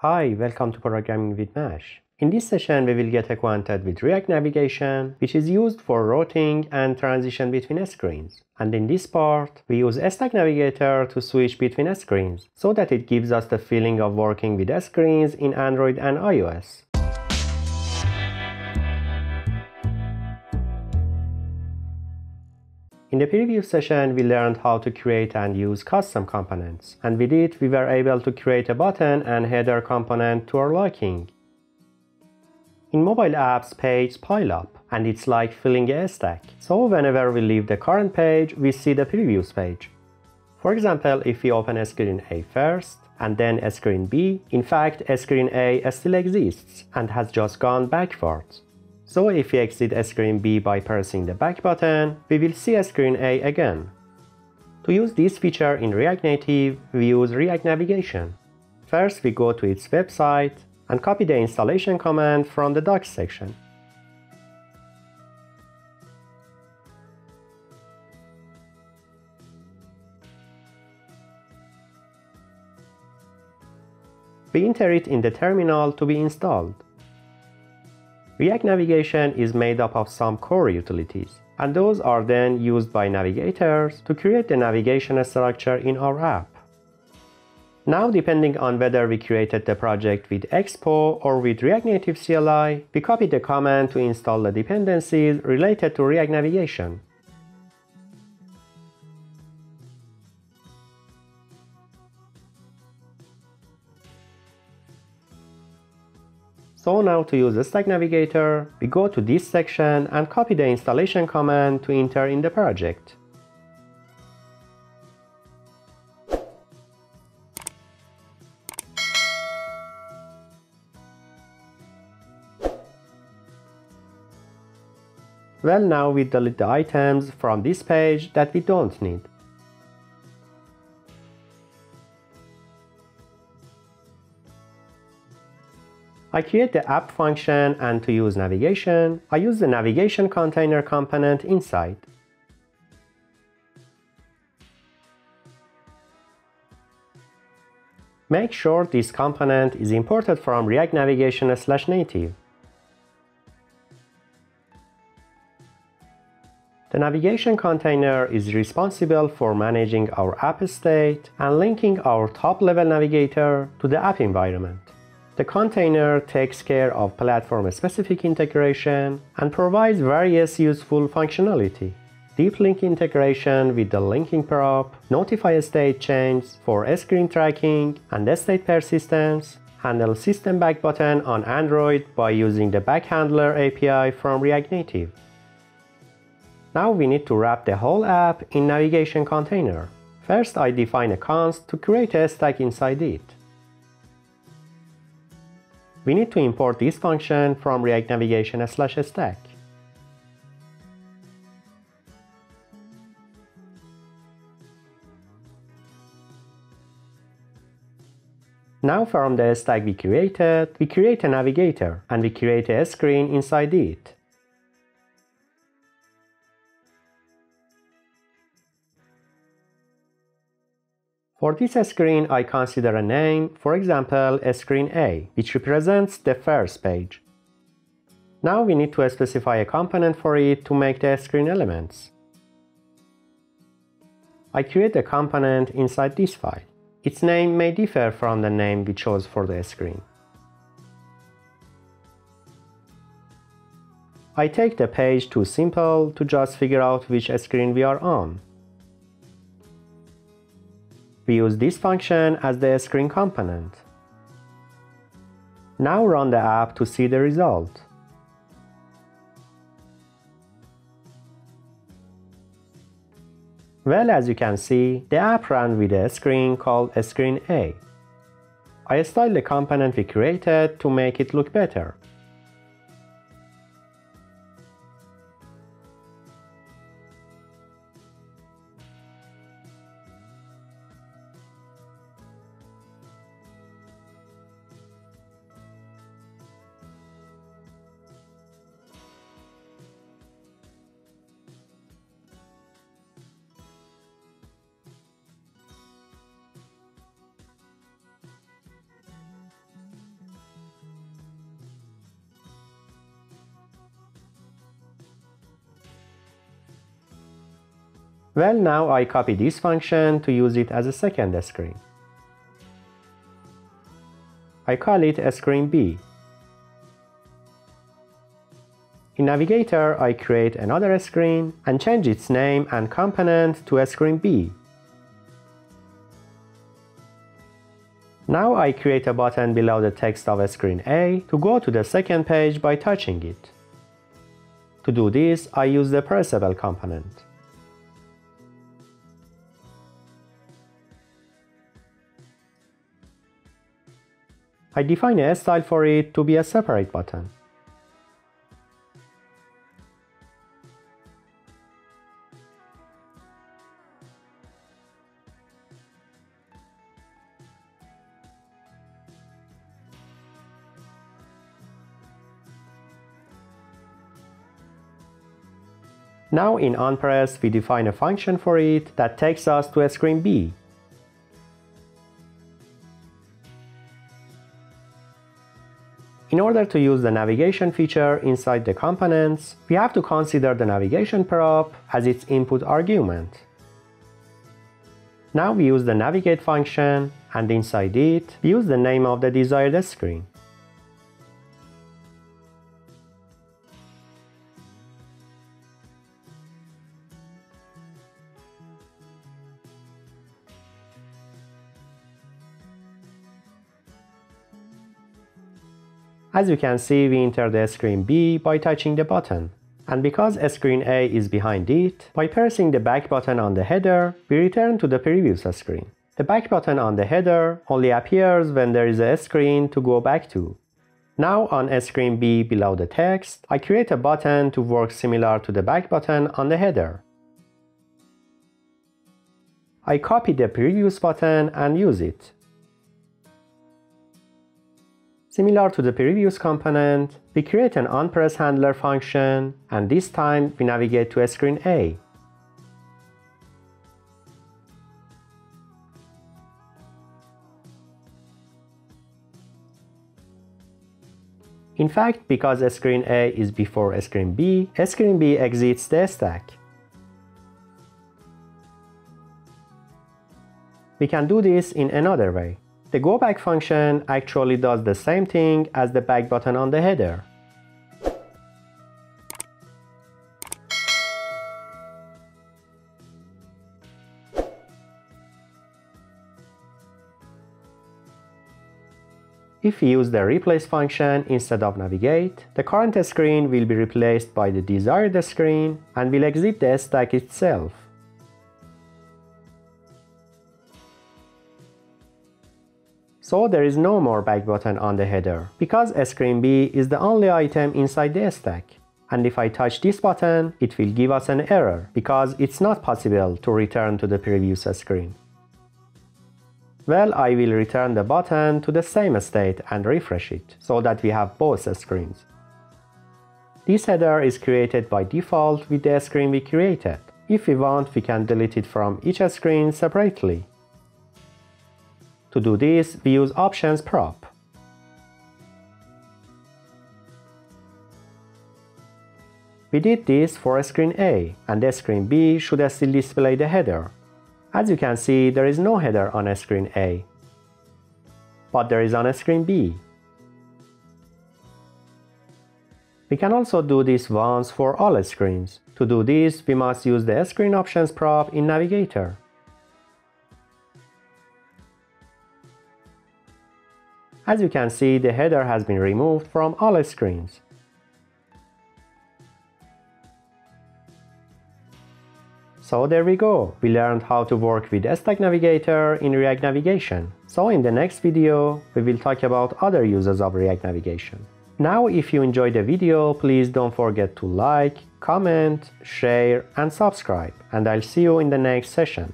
Hi, welcome to Programming with Mash. In this session, we will get acquainted with React Navigation, which is used for routing and transition between screens. And in this part, we use Stack Navigator to switch between screens, so that it gives us the feeling of working with screens in Android and iOS. In the previous session, we learned how to create and use custom components. And with it, we were able to create a button and header component to our liking. In mobile apps, pages pile up, and it's like filling a stack. So whenever we leave the current page, we see the previous page. For example, if we open screen A first, and then screen B, in fact, screen A still exists and has just gone backwards. So if we exit a screen B by pressing the back button, we will see screen A again. To use this feature in React Native, we use React Navigation. First, we go to its website and copy the installation command from the docs section. We enter it in the terminal to be installed. React Navigation is made up of some core utilities, and those are then used by navigators to create the navigation structure in our app. Now, depending on whether we created the project with Expo or with React Native CLI, we copy the command to install the dependencies related to React Navigation. So now to use the Stack Navigator, we go to this section and copy the installation command to enter in the project. Well, now we delete the items from this page that we don't need. I create the app function and to use navigation, I use the navigation container component inside. Make sure this component is imported from React Navigation slash native. The navigation container is responsible for managing our app state and linking our top-level navigator to the app environment. The container takes care of platform-specific integration and provides various useful functionality. Deep link integration with the linking prop, notify state change for screen tracking and state persistence, handle system back button on Android by using the backhandler API from React Native. Now we need to wrap the whole app in navigation container. First I define a const to create a stack inside it we need to import this function from React Navigation slash stack. Now from the stack we created, we create a navigator and we create a screen inside it. For this screen, I consider a name, for example, screen A, which represents the first page. Now we need to specify a component for it to make the screen elements. I create a component inside this file. Its name may differ from the name we chose for the screen. I take the page too simple to just figure out which screen we are on. We use this function as the screen component. Now run the app to see the result. Well, as you can see, the app ran with a screen called screen A. I styled the component we created to make it look better. Well, now I copy this function to use it as a second screen. I call it a screen B. In Navigator, I create another screen and change its name and component to a screen B. Now I create a button below the text of screen A to go to the second page by touching it. To do this, I use the pressable component. I define a style for it to be a separate button. Now in onPress, we define a function for it that takes us to a screen B. In order to use the navigation feature inside the components, we have to consider the navigation prop as its input argument. Now we use the navigate function and inside it, use the name of the desired screen. As you can see, we enter the screen B by touching the button. And because screen A is behind it, by pressing the back button on the header, we return to the previous screen. The back button on the header only appears when there is a screen to go back to. Now on screen B below the text, I create a button to work similar to the back button on the header. I copy the previous button and use it. Similar to the previous component, we create an onPress handler function, and this time we navigate to screen A. In fact, because screen A is before screen B, screen B exits the stack. We can do this in another way. The go back function actually does the same thing as the back button on the header. If we use the replace function instead of navigate, the current screen will be replaced by the desired screen and will exit the stack itself. So there is no more back button on the header, because screen B is the only item inside the stack. And if I touch this button, it will give us an error, because it's not possible to return to the previous screen. Well, I will return the button to the same state and refresh it, so that we have both screens. This header is created by default with the screen we created. If we want, we can delete it from each screen separately. To do this, we use Options prop. We did this for screen A, and screen B should still display the header. As you can see, there is no header on screen A, but there is on screen B. We can also do this once for all screens. To do this, we must use the Screen Options prop in Navigator. As you can see, the header has been removed from all screens. So there we go, we learned how to work with Stack Navigator in React Navigation. So in the next video, we will talk about other uses of React Navigation. Now if you enjoyed the video, please don't forget to like, comment, share and subscribe. And I'll see you in the next session.